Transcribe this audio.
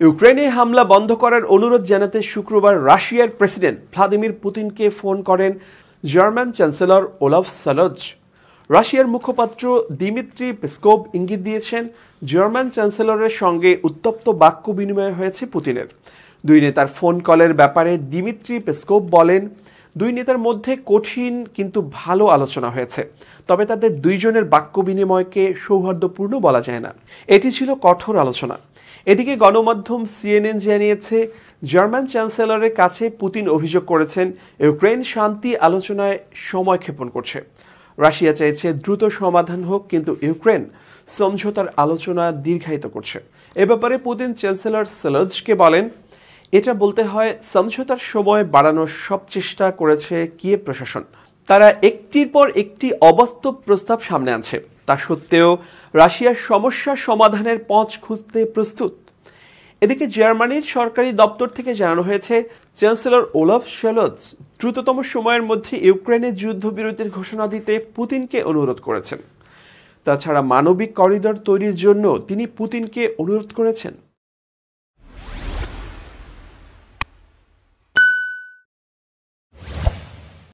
ইউক্রেনে হামলা বন্ধ করার অনুরোধ জানাতে শুক্রবার রাশিয়ার প্রেসিডেন্ট ভ্লাদিমির পুতিনকে ফোন করেন জার্মান চ্যান্সেলর ওলাফ সালজ। রাশিয়ার মুখপাত্র দিমিত্রি পেসকোভ ইঙ্গিত দিয়েছেন, জার্মান চ্যান্সেলরের সঙ্গে উত্তপ্ত বাক্য বিনিময় হয়েছে পুতিনের। দুই নেতার ফোন কলের ব্যাপারে দিমিত্রি পেসকোভ বলেন দুই নেতার মধ্যে কঠিন কিন্তু ভালো আলোচনা হয়েছে। তবে তাদের দুইজনের বাক্য বিনিময়কে সৌহার্দ্যপূর্ণ বলা যায় না। এটি ছিল কঠোর আলোচনা। এদিকে গণমাধ্যম সিএনএন জানিয়েছে, জার্মান চ্যান্সেলরের কাছে পুতিন অভিযোগ করেছেন ইউক্রেন শান্তি আলোচনায় সময় ক্ষেপণ করছে। রাশিয়া চাইছে দ্রুত সমাধান হোক, কিন্তু ইউক্রেন সমঝোতার আলোচনা দীর্ঘায়িত করছে। এ ব্যাপারে পুতিন চ্যান্সেলর সেলজকে বলেন এটা বলতে হয় সমঝোতার সময় বাড়ানোর সব চেষ্টা করেছে কিয়ে প্রশাসন। তারা একটির পর একটি অবাস্তব প্রস্তাব সামনে আনছে। তা সত্ত্বেও রাশিয়ার সমস্যা সমাধানের পথ খুঁজতে প্রস্তুত। এদিকে জার্মানির সরকারি দপ্তর থেকে জানানো হয়েছে, চ্যান্সেলর ওলাফ শেলজ দ্রুততম সময়ের মধ্যে ইউক্রেনের যুদ্ধবিরতির ঘোষণা দিতে পুতিনকে অনুরোধ করেছেন। তাছাড়া মানবিক করিডর তৈরির জন্য তিনি পুতিনকে অনুরোধ করেছেন।